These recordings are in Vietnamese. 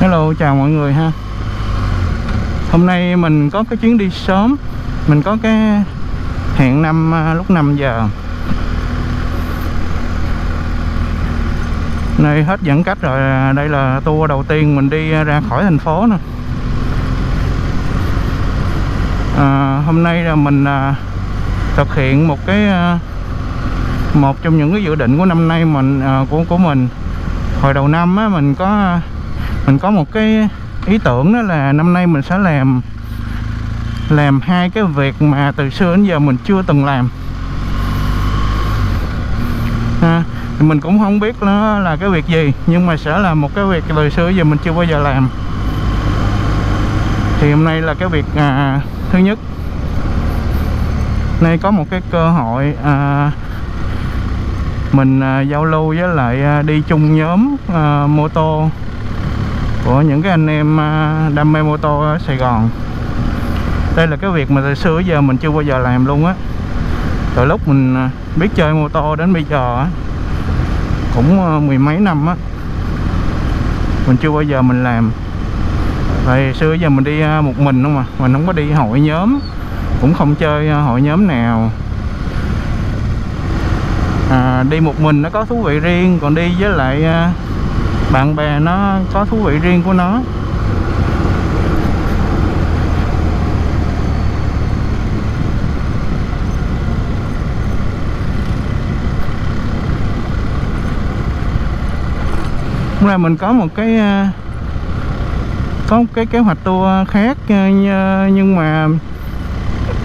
Hello chào mọi người ha. Hôm nay mình có cái chuyến đi sớm. Mình có cái hẹn năm à, lúc 5 giờ. Nơi hết giãn cách rồi à, Đây là tour đầu tiên mình đi à, ra khỏi thành phố nè. À, Hôm nay là mình à, thực hiện một cái à, Một trong những cái dự định của năm nay mình à, của của mình. Hồi đầu năm á, mình có mình có một cái ý tưởng đó là năm nay mình sẽ làm làm hai cái việc mà từ xưa đến giờ mình chưa từng làm. Ha, thì mình cũng không biết nó là cái việc gì nhưng mà sẽ là một cái việc từ xưa giờ mình chưa bao giờ làm. Thì hôm nay là cái việc à, thứ nhất. Nay có một cái cơ hội à, mình à, giao lưu với lại à, đi chung nhóm à, mô tô của những cái anh em à, đam mê mô tô ở Sài Gòn. Đây là cái việc mà từ xưa giờ mình chưa bao giờ làm luôn á. Từ lúc mình à, biết chơi mô tô đến bây giờ á cũng à, mười mấy năm á mình chưa bao giờ mình làm. Tại xưa giờ mình đi một mình không mà mình không có đi hội nhóm cũng không chơi hội nhóm nào. À, đi một mình nó có thú vị riêng còn đi với lại bạn bè nó có thú vị riêng của nó. Hôm nay mình có một cái ờ, có một cái kế hoạch tour khác ờ, nhưng mà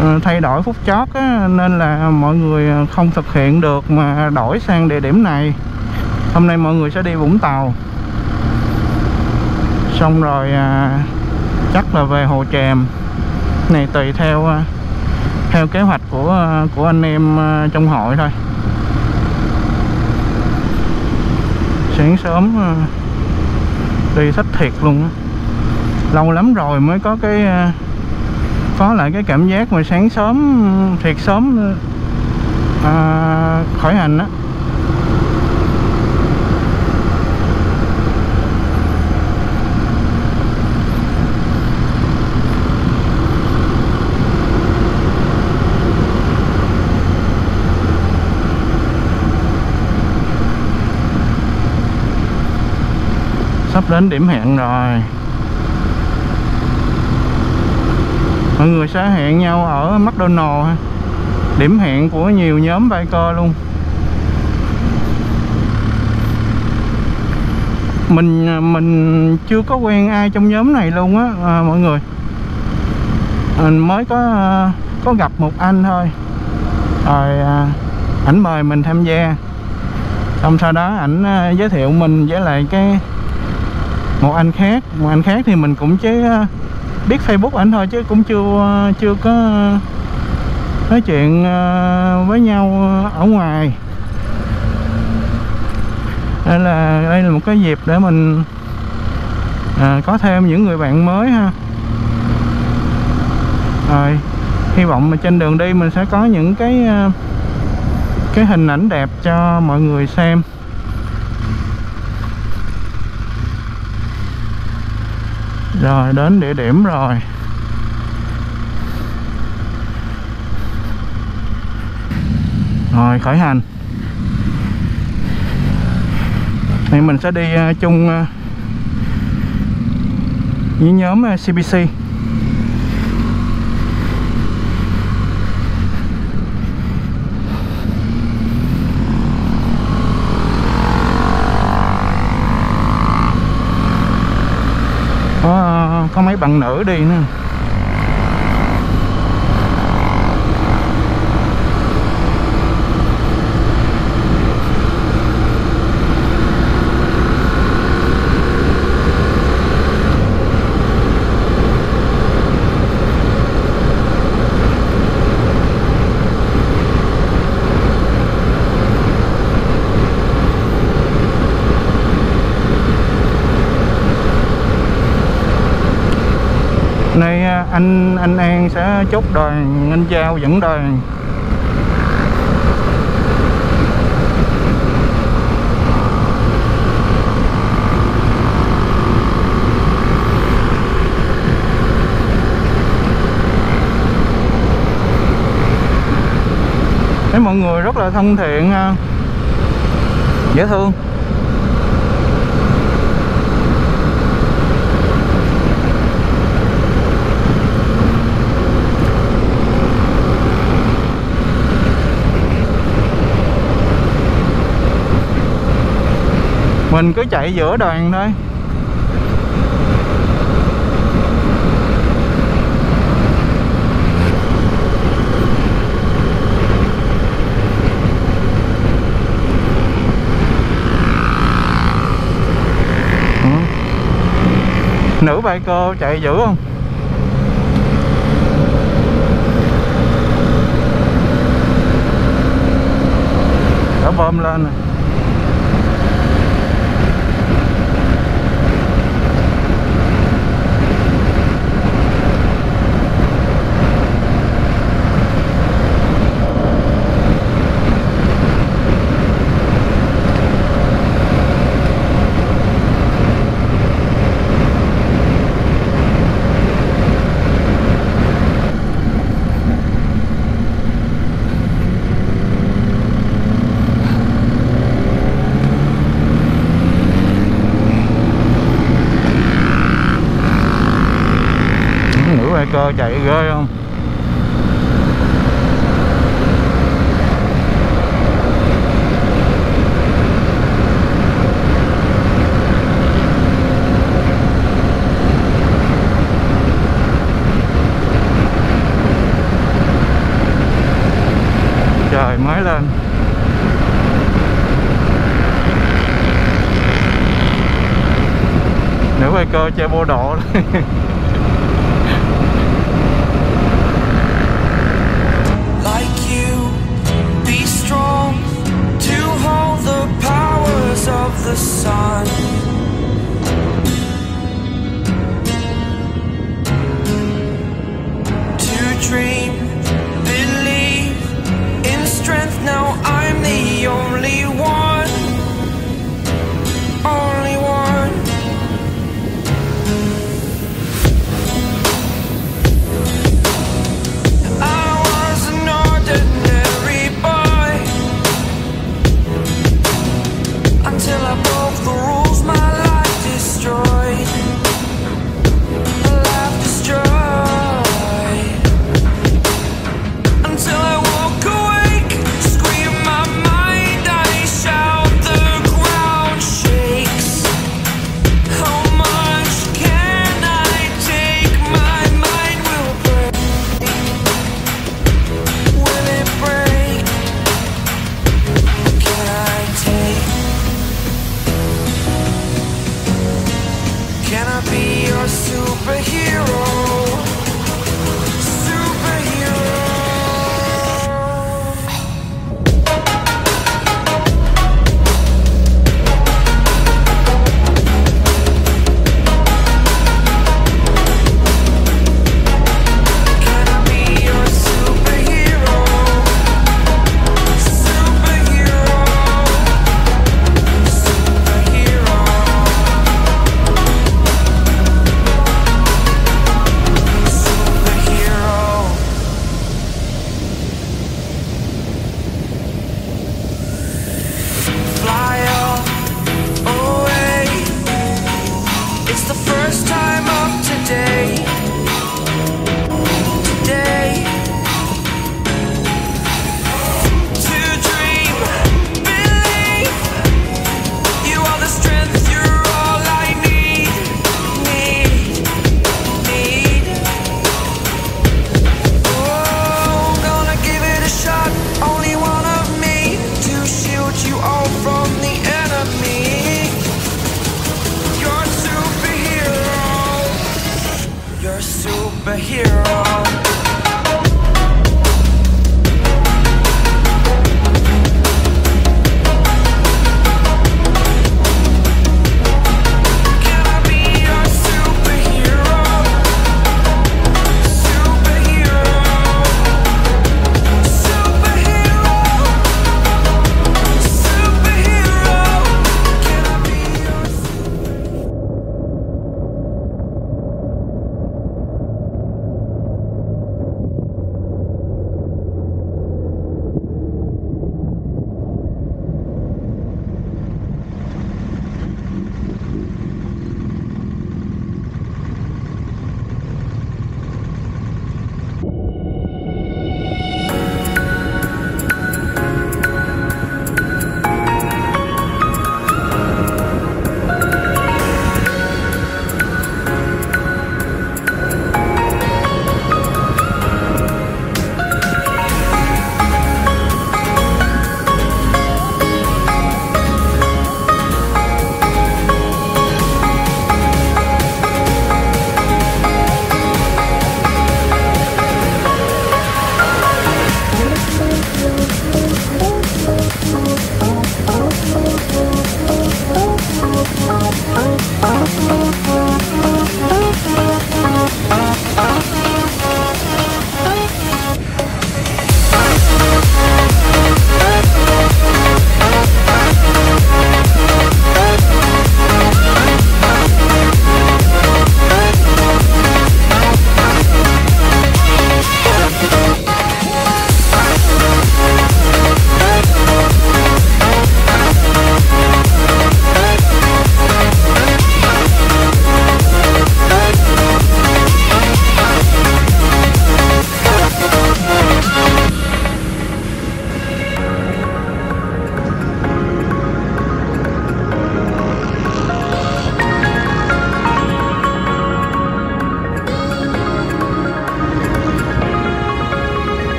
ờ, thay đổi phút chót á, nên là mọi người không thực hiện được mà đổi sang địa điểm này hôm nay mọi người sẽ đi Vũng Tàu. Xong rồi à, chắc là về Hồ Tràm này tùy theo à, theo kế hoạch của à, của anh em à, trong hội thôi. Sáng sớm đi thích thiệt luôn á. Lâu lắm rồi mới có cái có lại cái cảm giác mà sáng sớm thiệt sớm à, khởi hành á. Sắp đến điểm hẹn rồi. Mọi người sẽ hẹn nhau ở McDonald ha điểm hẹn của nhiều nhóm biker luôn. Mình mình chưa có quen ai trong nhóm này luôn á à, mọi người. Mình mới có có gặp một anh thôi. Rồi à, ảnh mời mình tham gia. Xong sau đó ảnh à, giới thiệu mình với lại cái một anh khác một anh khác thì mình cũng chỉ ờ, biết Facebook ảnh thôi chứ cũng chưa ờ, chưa có nói chuyện ờ, với nhau ở ngoài. Đây là đây là một cái dịp để mình à, có thêm những người bạn mới ha. Rồi hy vọng mà trên đường đi mình sẽ có những cái cái hình ảnh đẹp cho mọi người xem. Rồi, đến địa điểm rồi. Rồi, khởi hành. Này mình sẽ đi ờ, chung ờ, với nhóm ờ, CBC có mấy bạn nữ đi nữa. anh anh An sẽ chốt đoàn anh Giao dẫn đoàn thấy mọi người rất là thân thiện dễ thương. mình cứ chạy giữa đoàn thôi. Nữ bài cô chạy dữ không? Đã bơm lên rồi cơ chạy ghê không? Trời mới lên. Nếu quay cơ chơi bô độ song.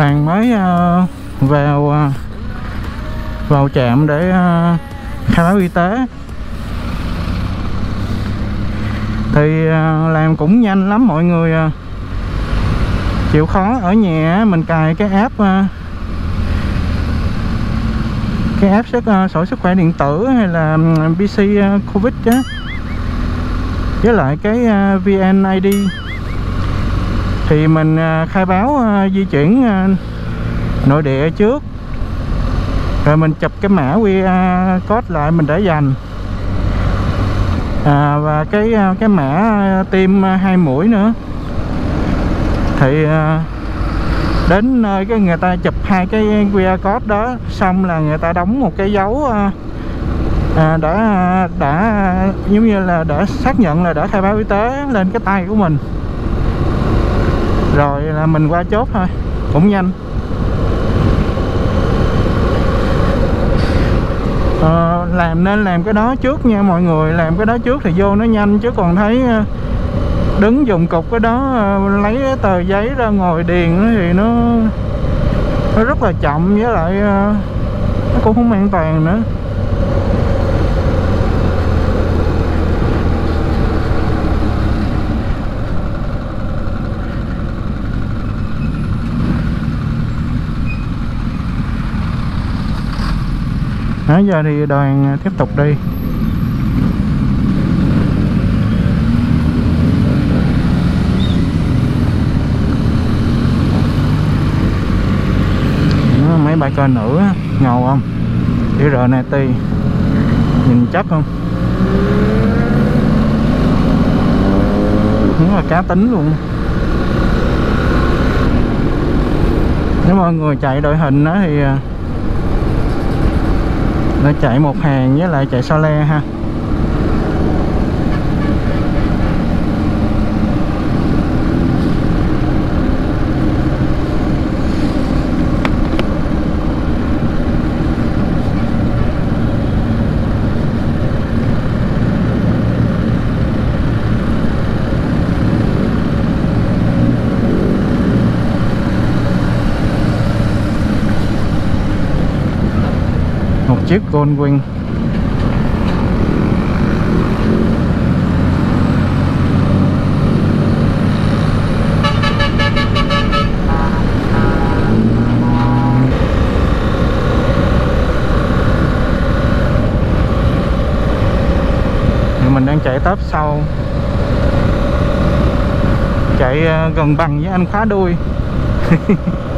Đoàn mới ờ, vào ờ, vào trạm để ờ, khai báo y tế thì làm cũng nhanh lắm mọi người à. chịu khó ở nhà mình cài cái app cái app sức sổ sức khỏe điện tử hay là ừ, PC Covid á với lại cái VNID thì mình à, khai báo à, di chuyển à, nội địa trước. Rồi mình chụp cái mã QR code lại mình để dành. À, và cái cái mã tiêm hai mũi nữa. Thì đến nơi cái người ta chụp hai cái QR code đó xong là người ta đóng một cái dấu à, đã đã giống như là đã xác nhận là đã khai báo y tế lên cái tay của mình rồi là mình qua chốt thôi. Cũng nhanh. Ờ, làm nên làm cái đó trước nha mọi người. Làm cái đó trước thì vô nó nhanh chứ còn thấy ờ, đứng dùng cục cái đó ờ, lấy cái tờ giấy ra ngồi điền thì nó nó rất là chậm với lại ờ, nó cũng không an toàn nữa. Nãy giờ thì đoàn à, tiếp tục đi. Mấy bà coi nữ á, ngầu không? Chữ RNT nhìn chắc không? Đúng là cá tính luôn. Nếu mọi người chạy đội hình đó thì à, nó chạy một hàng với lại chạy so le ha. Một chiếc Goldwing mình đang chạy tấp sau. Chạy ờ, gần bằng với anh khóa đuôi.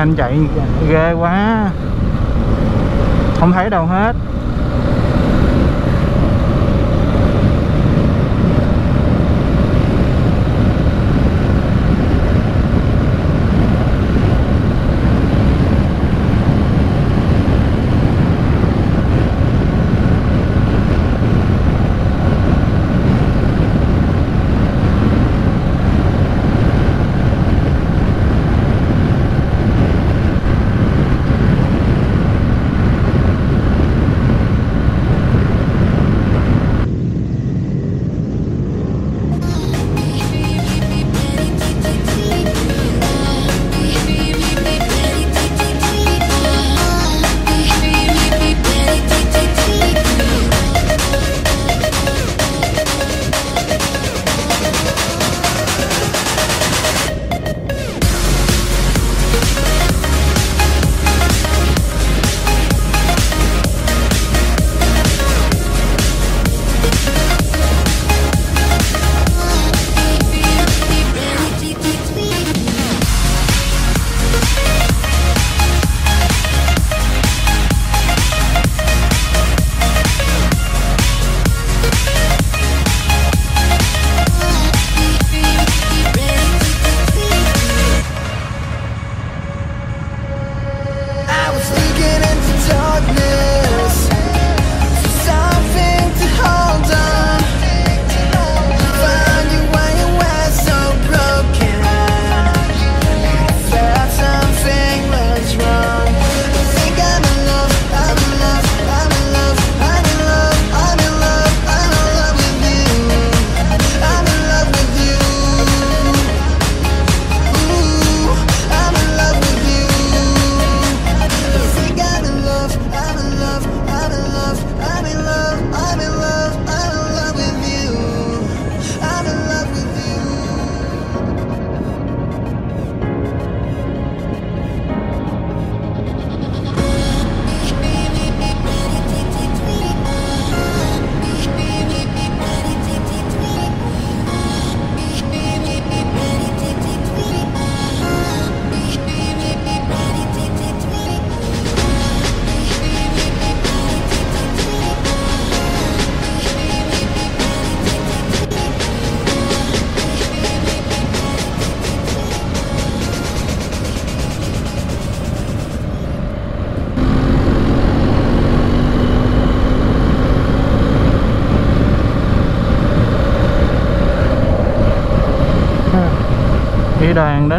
anh chạy ghê quá. Không thấy đâu hết.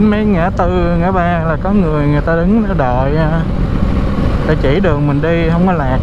Đến mấy ngã tư, ngã ba là có người người ta đứng để đợi à. để chỉ đường mình đi, không có lạc.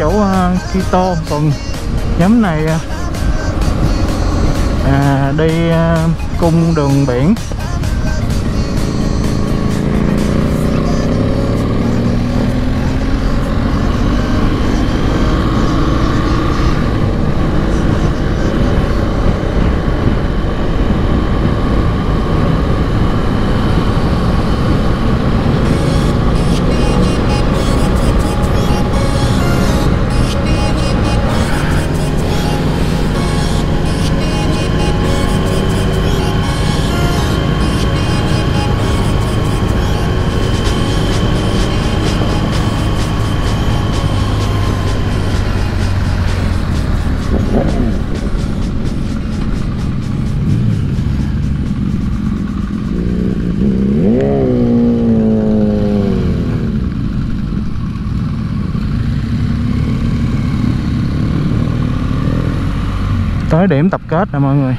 chỗ ờ, Quito còn nhóm này ờ, à, đi ờ, cung đường biển. tới điểm tập kết nè mọi người.